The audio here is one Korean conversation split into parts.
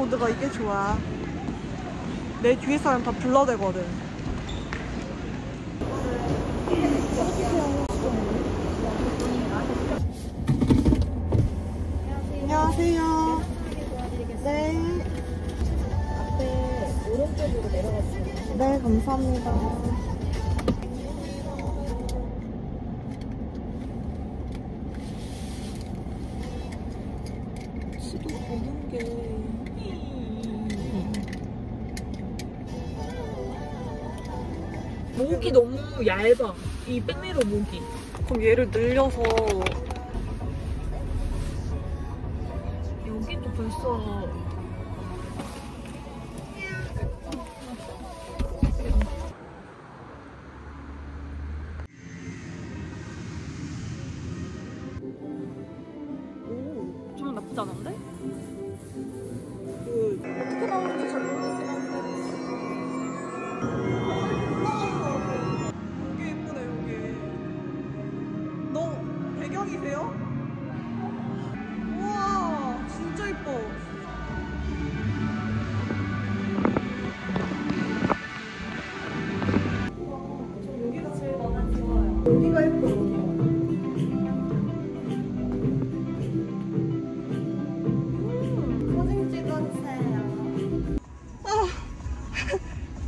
모드가 이게 좋아. 내 뒤에 사람 다 불러대거든. 안녕하세요. 네. 앞에 오른쪽으로 내려가주세요. 네, 감사합니다. 지도 보는 게. 목이 너무 얇아. 이 백미러 목이. 그럼 얘를 늘려서 여기도 벌써 오, 좀 나쁘지 않은데? 그 어떻게 나오는지 잘 모르겠긴 한데.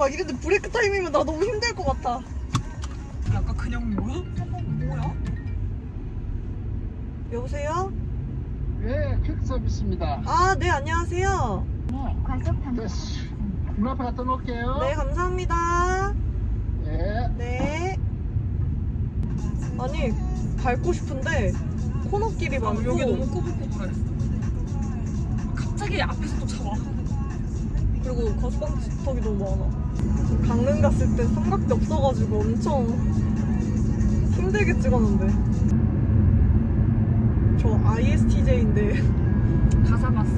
막 이런데 브레이크 타임이면 나 너무 힘들 것 같아. 약간 그냥 뭐야? 뭐야? 여보세요? 네, 퀵 서비스입니다. 아, 네, 안녕하세요. 네, 과속 방 됐어. 문 앞에 갖다 놓을게요. 네, 감사합니다. 네. 네. 아니, 밟고 싶은데 코너길이 많고 여기 너무 꼬불꼬불해. 갑자기 앞에서 또 잡아. 그리고 거스방지턱이 너무 많아. 강릉 갔을 때 삼각대 없어가지고 엄청 힘들게 찍었는데. 저 ISTJ인데 가사 봤어.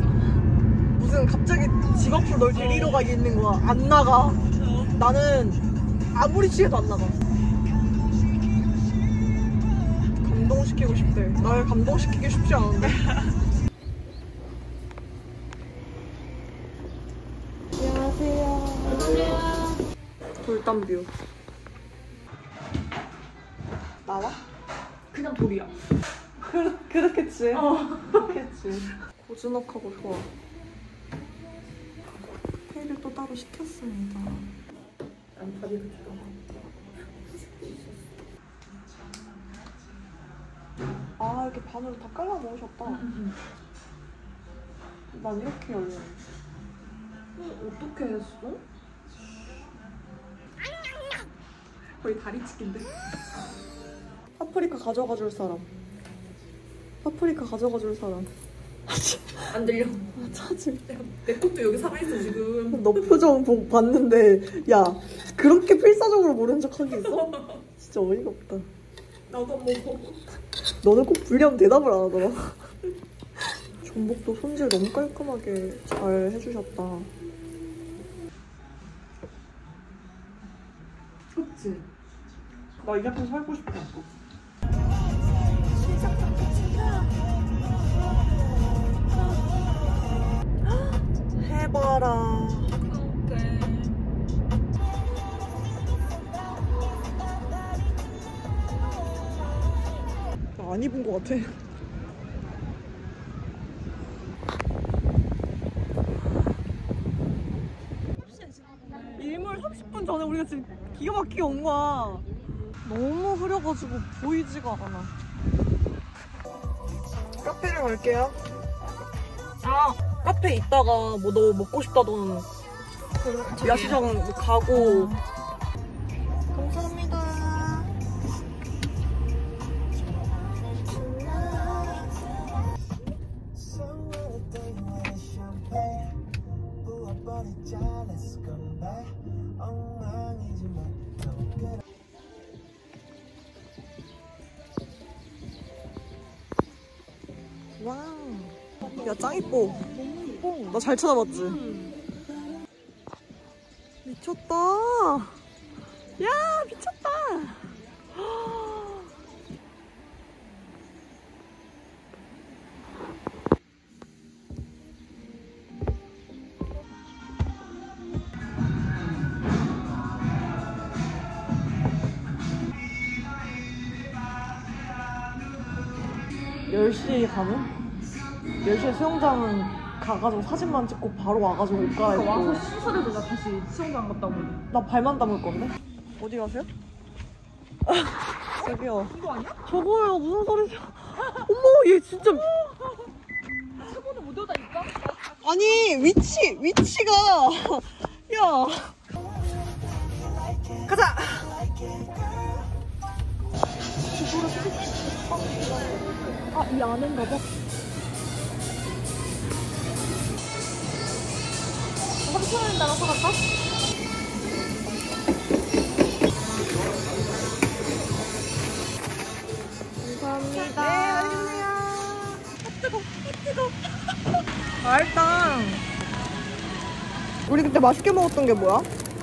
무슨 갑자기 집 앞으로 널 데리러 가게 있는 거야. 안 나가. 나는 아무리 취해도 안 나가. 감동시키고 싶대. 날 감동시키기 쉽지 않은데. 안녕하세요. 돌담뷰. 나와? 그냥 돌이야. 그, 그렇겠지. 그렇겠지. 고즈넉하고 좋아. 회를 또 따로 시켰습니다. 난 다리를 주다가. 아 이렇게 반으로 다 깔라 먹으셨다. 난 이렇게 열려. 어떻게 했어? 거의 다리 치킨데? 파프리카 가져가 줄 사람. 파프리카 가져가 줄 사람. 안 들려. 차지. 내 것도 여기 살아있어 지금. 너 표정 보고 봤는데 야 그렇게 필사적으로 모른 척 하기 있어? 진짜 어이가 없다. 나도 안 먹어. 너는 꼭 불리하면 대답을 안 하더라. 전복도 손질 너무 깔끔하게 잘 해주셨다. 그치? 나 이 앞에 살고 싶어. 해봐라. 안 입은 것 같아. 일몰 30분 전에 우리가 지금 기가 막히게 온 거야. 너무 흐려가지고 보이지가 않아. 카페를 갈게요. 아, 카페 있다가 뭐 너 먹고 싶다던 그 야시장 가고. 감 잘 쳐다봤지? 음. 미쳤다. 야, 미쳤다. 10시에 가면? 10시에 수영장은 가가지고 사진만 찍고 바로 와가지고 옷 갈아입고 그러니까 와서 시설해도 나 다시 수영장 갔다 오면 나 발만 담을 건데? 어디 가세요? 저기요. 이거 아니야? 저거요 무슨 소리세요? 어머 얘 진짜. 차고는 못 오다니까? 아니 위치 위치가. 야. 가자. 아이 안인가 봐 한번 천원에 나가서 갈까? 감사합니다 네 맛있네요 뜨거 뜨거 알당 우리 그때 맛있게 먹었던 게 뭐야?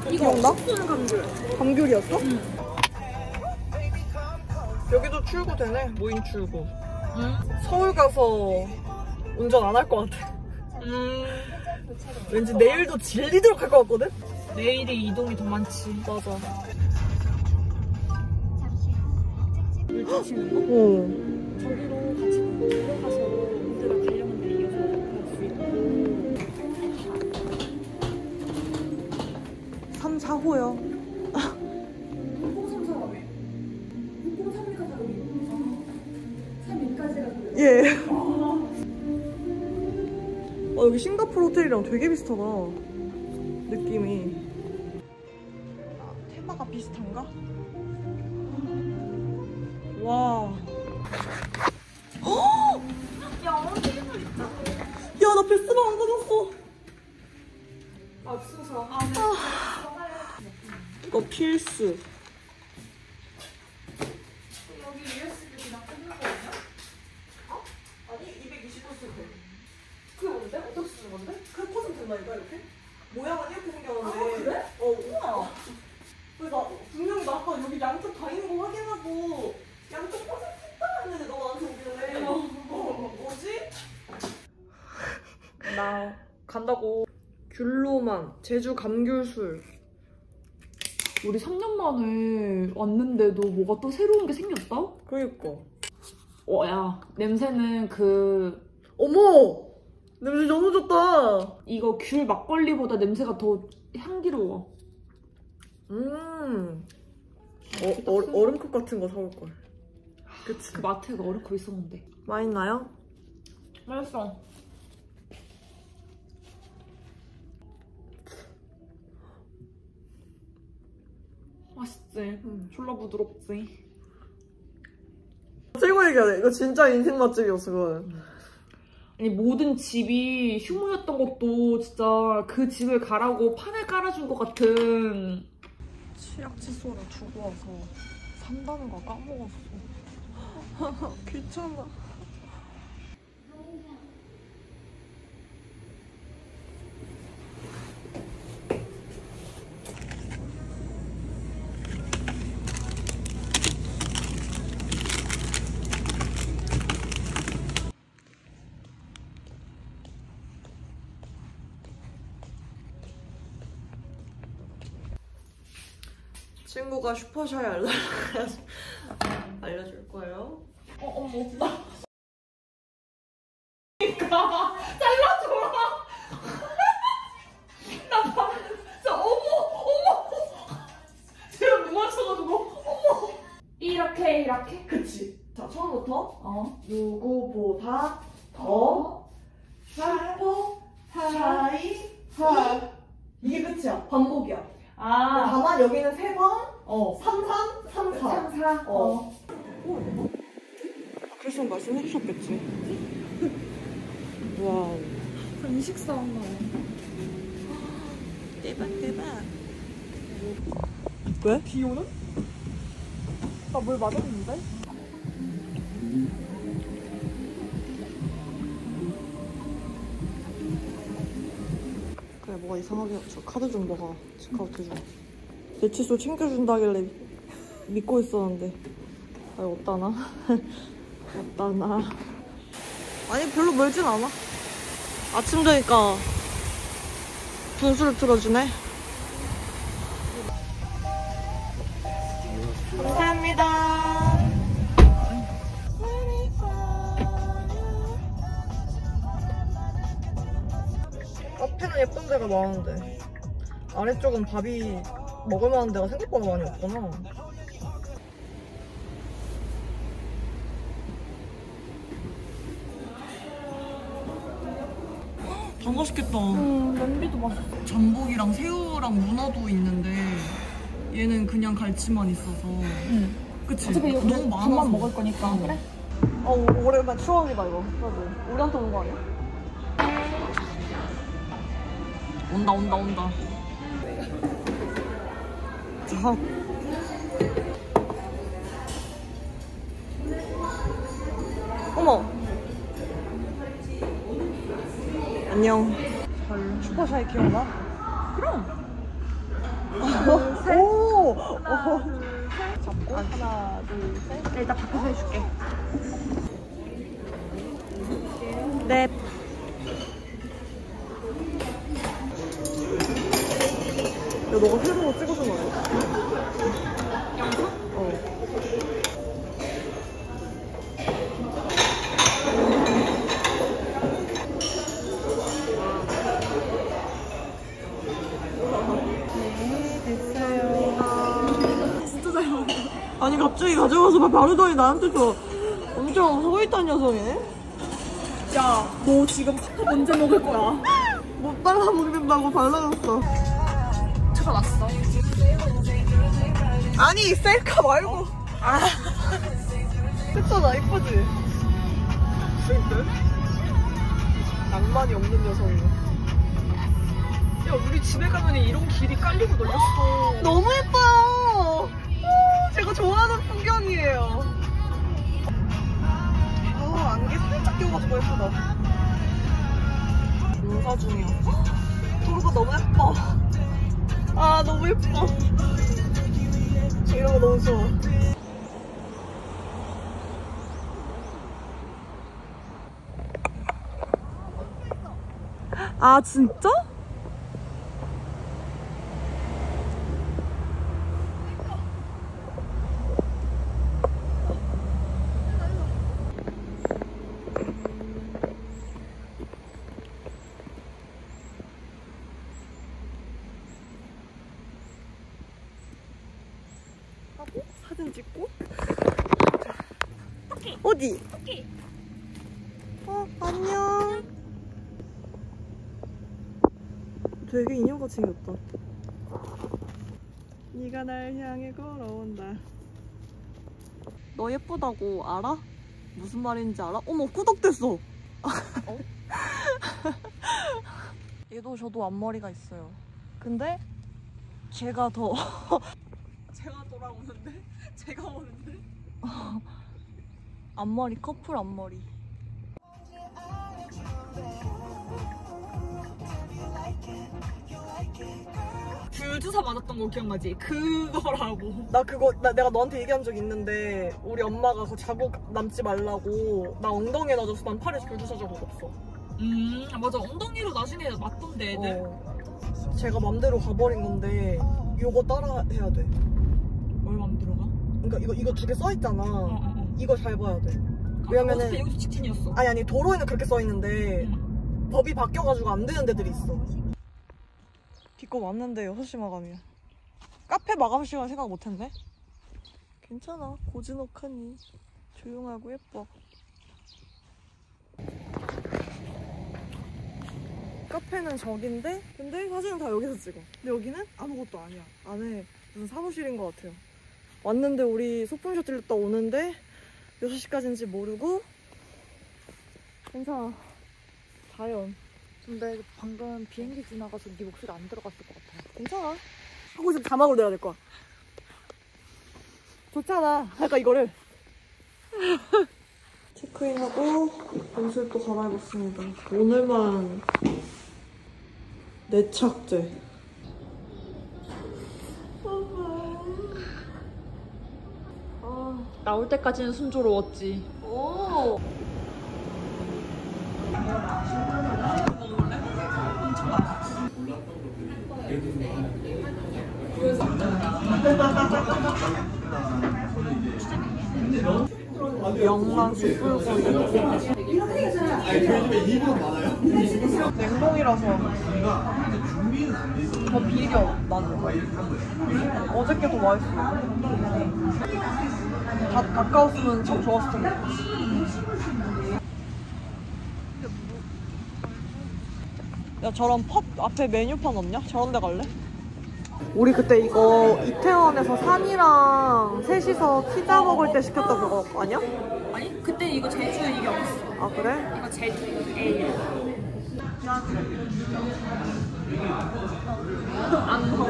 기억나? 숙소는 감귤 감귤이었어? 여기도 출구 되네 무인 출구 응? 서울 가서 운전 안 할 것 같아 음 왠지 내일도 질리도록 할 것 같거든? 내일이 이동이 더 많지 맞아 어. 저기로 같이 들어가서 우리가 가려는 데 이어서 갈수 있고 3, 4호요 예. 어, 여기 싱가포르 호텔이랑 되게 비슷하다. 느낌이. 아, 테마가 비슷한가? 와. 헉! 야, 나 베스방 안 가졌어. 앞서서 이거 필수. 여기 USB 그냥 꽂는 거 아니야? 아니 220도 쓰고 그게 뭔데? 어떻게 쓰는 건데? 그래 꽂으면 된다니까 이렇게? 모양은 이렇게 생겼는데 아, 그래? 어 우와 그래서 나 분명히 나 아까 여기 양쪽 다 있는 거 확인하고 양쪽 꽂을 수 있다 했는데 너 나한테 오길래 어, 뭐지? 나 간다고 귤로만 제주 감귤술 우리 3년 만에 왔는데도 뭐가 또 새로운 게 생겼다? 그니까 어, 야, 냄새는 그, 어머 냄새 너무 좋다 이거 귤 막걸리보다 냄새가 더 향기로워. 음 어, 어, 얼음컵 같은 거 사올 걸 그치 그 마트에 어렵고 있었는데. 맛있나요? 맛있어. 맛있지? 음. 졸라 부드럽지? 최고 돼. 이거 진짜 인생 맛집이었어, 그거는. 아니, 모든 집이 휴무였던 것도 진짜 그 집을 가라고 판을 깔아준 것 같은. 치약 칫솔을 두고 와서 산다는 거 까먹었어. 귀찮아. 친구가 슈퍼샤이 알려 알려줄 거예요. 어, 어머, 나. 잘라줘라! 나 진짜 어머, 어머! 제가 눈 맞춰가지고, 어머! 이렇게, 이렇게? 그치. 자, 처음부터 어. 누구보다 더 슈퍼 샤이 하 이게 끝이야. 반복이야. 아, 다만 여기는 세 번, 어. 3, 3, 3, 4. 3, 4. 어. 그래서 말씀해 주셨겠지. 와우. 이식사 한다. 대박 대박. 왜? 비 오는? 나뭘 맞았는데? 그래 뭐가 이상하게 저 카드 좀 너가 체크아웃 해줘. 내 칫솔 챙겨준다길래 믿고 있었는데. 아니 어따나? 없다나? 아니 별로 멀진 않아. 아침 되니까 분수를 틀어주네. 감사합니다. 앞에는 예쁜 데가 많은데 아래쪽은 밥이 먹을 만한 데가 생각보다 많이 없구나. 다 맛있겠다. 음, 냄비도 맛있어. 전복이랑 새우랑 문어도 있는데 얘는 그냥 갈치만 있어서. 응. 그치? 어차피 이거 너무 많아서. 국만 먹을 거니까. 그래? 어, 오랜만 추억이다, 이거. 나도. 우리한테 온거 아니야? 온다, 온다, 온다. 자. 어머. 안녕. 슈퍼샤이 기억나? 그럼. 오! 하나, 둘, 셋. 잡고. 하나, 둘, 셋. 일단 밖에서 해줄게. 네. 바르더니 나한테 저 엄청 서있던 녀석이네? 야, 너 지금 팝 언제 먹을 거야? 못 발라 먹는다고 발라놨어. 차가 났어. 아니 셀카 말고. 아. 했잖아 이쁘지? 근데 낭만이 없는 녀석이네. 야, 우리 집에 가면 이런 길이 깔리고 널렸어. 너무 예뻐요. 오, 제가 좋아하는 풍경이에요. 아 안개 살짝 껴가지고 예쁘다. 공사 중이야. 도로가 너무 예뻐. 아 너무 예뻐. 거 너무 좋아. 아 진짜? 하고 사진 찍고? 어디? 어 안녕. 되게 인형같이 생겼다. 네가 날 향해 걸어온다. 너 예쁘다고 알아? 무슨 말인지 알아? 어머 구독됐어? 얘도 저도 앞머리가 있어요. 근데 제가 더 돌아오는데? 제가 오는데? 앞머리 커플 앞머리 귤 주사 맞았던 거 기억나지? 그거라고. 나 그거 나 내가 너한테 얘기한 적 있는데 우리 엄마가 그 자국 남지 말라고 나 엉덩이에 놔줘서 난 팔에 귤 주사 자국 없어 음, 맞아. 엉덩이로 나중에 맞던데, 애들. 어. 제가 맘대로 가버린 건데 요거 따라 해야 돼 뭘 만들어가? 그러니까 이거 이거 두 개 써 있잖아. 어, 어, 어. 이거 잘 봐야 돼. 왜냐면은. 왜냐면은- 어차피 여기서 직진이었어. 아니 아니 도로에는 그렇게 써 있는데 응. 법이 바뀌어가지고 안 되는 데들이 있어. 기껏 왔는데 6시 마감이야. 카페 마감 시간 생각 못했네? 괜찮아. 고즈넉하니. 조용하고 예뻐. 카페는 저긴데? 근데 사진은 다 여기서 찍어. 근데 여기는? 아무것도 아니야. 안에 무슨 사무실인 것 같아요 왔는데 우리 소품 셔틀 렸다 오는데 6시까지인지 모르고 괜찮아 자연 근데 방금 비행기 지나가서 네 목소리 안 들어갔을 것 같아. 괜찮아. 하고 있으면 자막으로 내야 될 거야. 좋잖아. 약간 이거를. 체크인하고 옷을 또 갈아입었습니다. 오늘만 내착제. 나올 때까지는 순조로웠지. 오. 명란 숯불구이 냉동이라서 더 비려 나는 어저께 더 맛있어 가, 가까웠으면 참 좋았을 텐데 야 저런 펍 앞에 메뉴판 없냐? 저런 데 갈래? 우리 그때 이거 이태원에서 산이랑 셋이서 피자 먹을 때 시켰던 그거 아니야? 아니 그때 이거 제주 이게 없어. 아 그래? 이거 제주 A. 안 더워.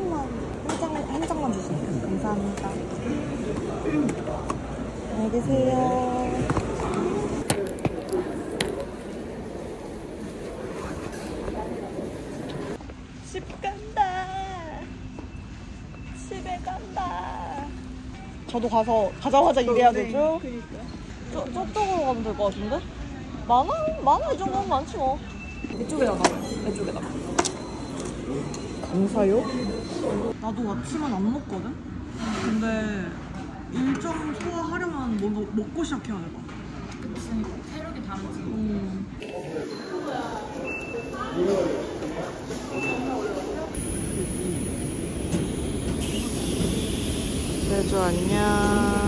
계세요. 집 간다. 집에 간다. 저도 가서 가자마자 일해야 되죠? 저, 저쪽으로 가면 될 것 같은데? 많아? 많아 이 정도면 많지 뭐. 이쪽에다 가 이쪽에다 가. 감사요? 나도 아침은 안 먹거든? 근데 일정 소화하려면 뭐 먹고 시작해야 돼. 체력이 다르지. 음. 제주 안녕.